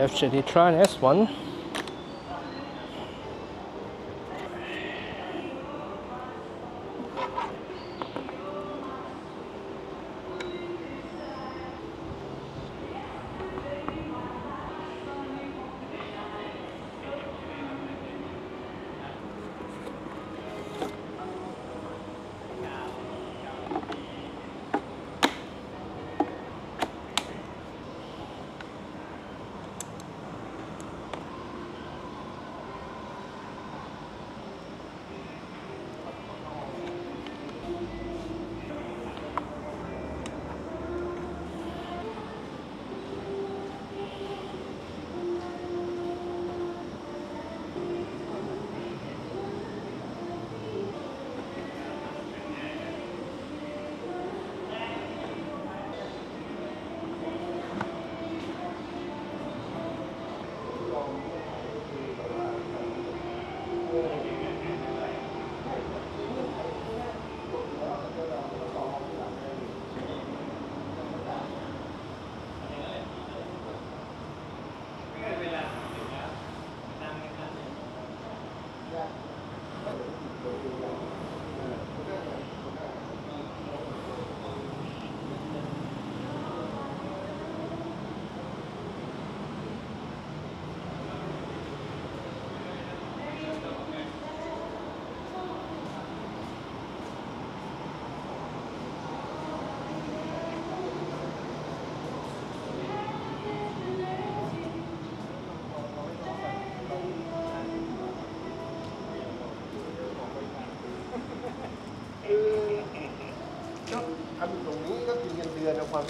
FJD Trion S1 Quan.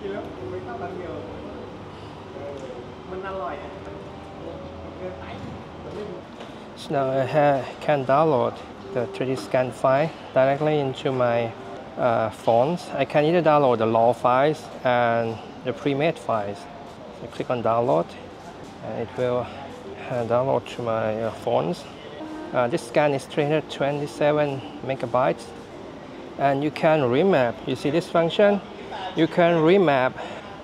กินแล้วไม่เข้ากันเดียวเออมันอร่อยอ่ะมันมันเกินไปมันไม่ So now I ha- can download the 3D scan file directly into my uh, phones. I can either download the raw files and the pre-made files. So click on download and it will uh, download to my uh, phones. Uh, this scan is 327 megabytes and you can remap. You see this function? You can remap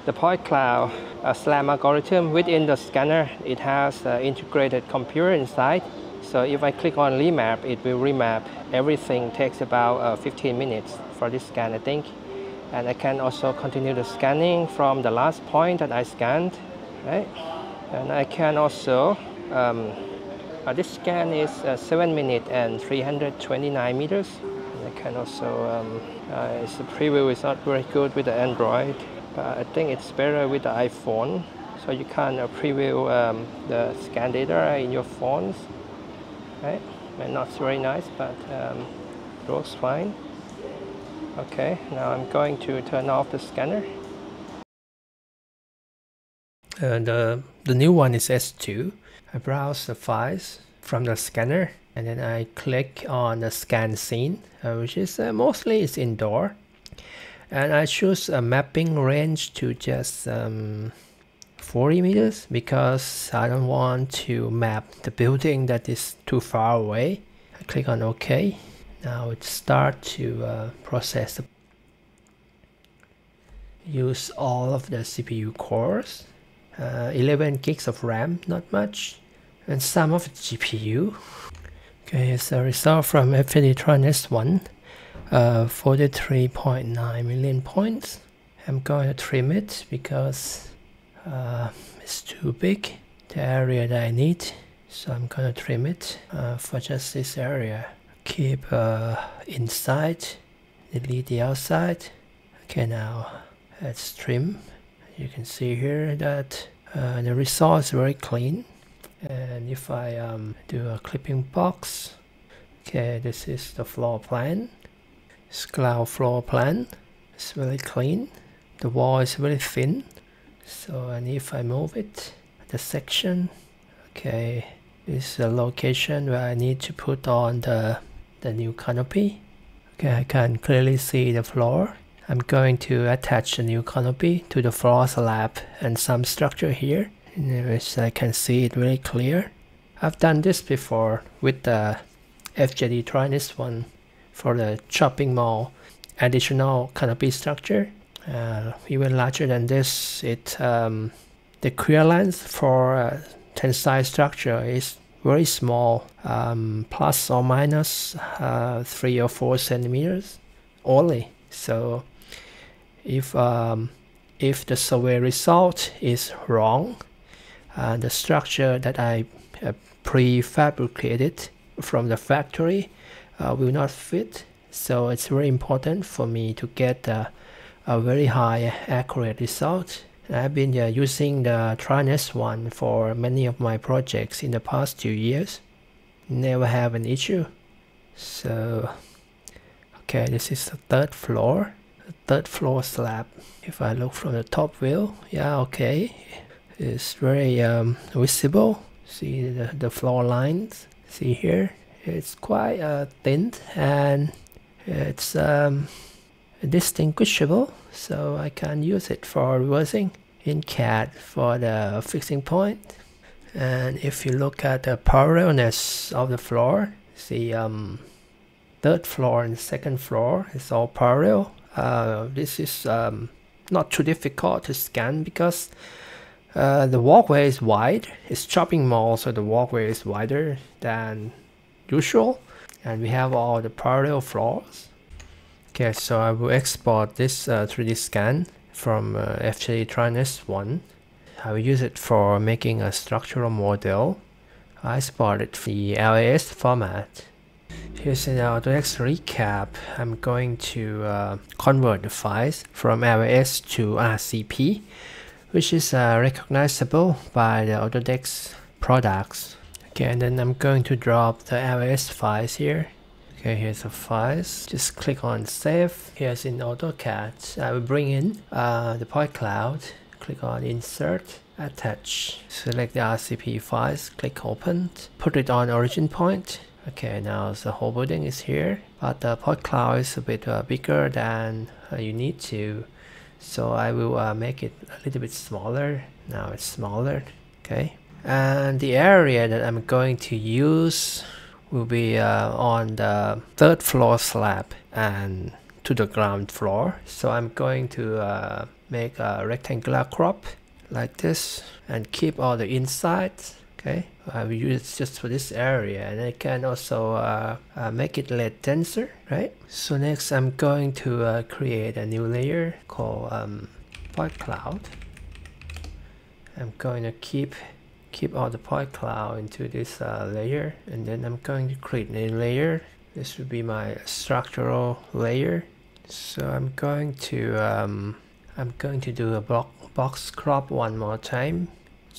the point cloud uh, SLAM algorithm within the scanner. It has uh, integrated computer inside. So if I click on remap, it will remap everything. Takes about uh, 15 minutes for this scan, I think. And I can also continue the scanning from the last point that I scanned, right? And I can also um, uh, this scan is uh, 7 minutes and 329 meters. And can also, um, uh, its preview is not very good with the Android, but I think it's better with the iPhone. So you can uh, preview um, the scan data in your phones, right? And not very nice, but um, it works fine. Okay, now I'm going to turn off the scanner. Uh, the, the new one is S2. I browse the files from the scanner and then I click on the scan scene, uh, which is uh, mostly is indoor. And I choose a mapping range to just um, 40 meters because I don't want to map the building that is too far away. I click on OK. Now it start to uh, process. Use all of the CPU cores uh, 11 gigs of RAM, not much, and some of the GPU. Okay, it's a result from FJD S1, uh, 43.9 million points. I'm going to trim it because uh, it's too big, the area that I need. So I'm going to trim it uh, for just this area. Keep uh, inside, delete the outside. Okay, now let's trim you can see here that uh, the result is very clean and if I um, do a clipping box okay this is the floor plan. It's cloud floor plan. It's very clean. The wall is very thin. So and if I move it the section okay this is the location where I need to put on the the new canopy. Okay I can clearly see the floor. I'm going to attach the new canopy to the floor slab and some structure here which I can see it really clear. I've done this before with the FJD Trion S1 for the shopping mall additional canopy structure. Uh, even larger than this, it um, the clearance for uh, tensile structure is very small, um, plus or minus uh, three or four centimeters only. So if um, if the survey result is wrong, uh, the structure that I uh, prefabricated from the factory uh, will not fit. So it's very important for me to get a very high accurate result. I've been uh, using the Trion S1 for many of my projects in the past two years. Never have an issue. So, okay, this is the third floor the third floor slab if I look from the top view yeah okay it's very um, visible. See the, the floor lines? See here? It's quite uh, thin and it's um, distinguishable. So I can use it for reversing in CAD for the fixing point. And if you look at the parallelness of the floor see um, third floor and second floor is all parallel. Uh, this is um, not too difficult to scan because uh, the walkway is wide. It's shopping mall, so the walkway is wider than usual. And we have all the parallel floors. Okay, so I will export this uh, 3D scan from uh, Trion S1. I will use it for making a structural model. I exported the LAS format. Here's an Autodesk ReCap. I'm going to uh, convert the files from LAS to RCP, which is uh, recognizable by the Autodesk products. Okay, and then I'm going to drop the LAS files here. Okay, here's the files. Just click on save. Here's in AutoCAD. I will bring in uh, the point cloud. Click on insert, attach. Select the RCP files, click open. Put it on origin point. Okay, now the whole building is here, but the point cloud is a bit uh, bigger than uh, you need to. So I will uh, make it a little bit smaller. Now it's smaller. Okay. And the area that I'm going to use will be uh, on the third floor slab and to the ground floor. So I'm going to uh, make a rectangular crop like this and keep all the inside. Okay, I will use it just for this area and I can also uh, uh, make it a little denser, right? So next I'm going to uh, create a new layer called um, point cloud. I'm going to keep keep all the point cloud into this uh, layer and then I'm going to create a new layer this will be my structural layer so I'm going to um, I'm going to do a block box crop one more time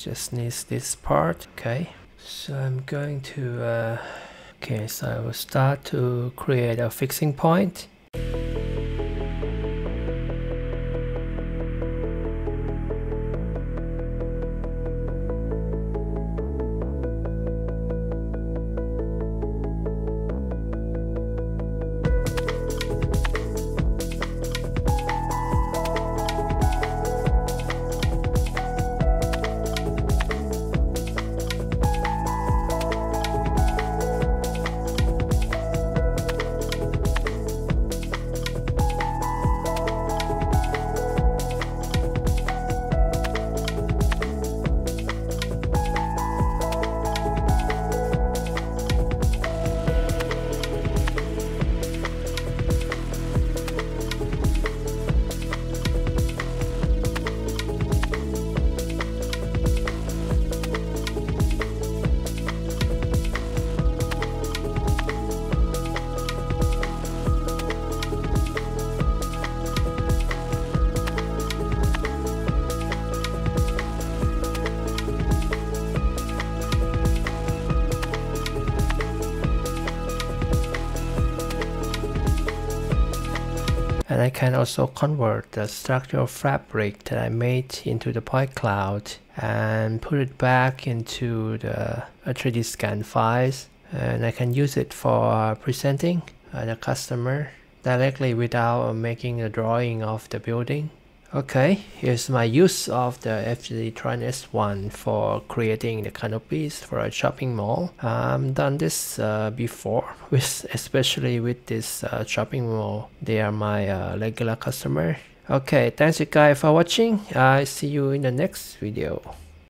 just needs this part okay. So I'm going to uh, okay so I will start to create a fixing point and I can also convert the structural fabric that I made into the point cloud and put it back into the 3D scan files. And I can use it for presenting the customer directly without making a drawing of the building Okay, here's my use of the FJD Trion S1 for creating the canopies for a shopping mall. I've done this uh, before, with especially with this uh, shopping mall. They are my uh, regular customer. Okay, thanks you guys for watching. I see you in the next video.